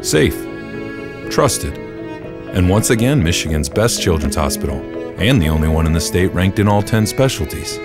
safe, trusted, and once again, Michigan's best children's hospital, and the only one in the state ranked in all 10 specialties.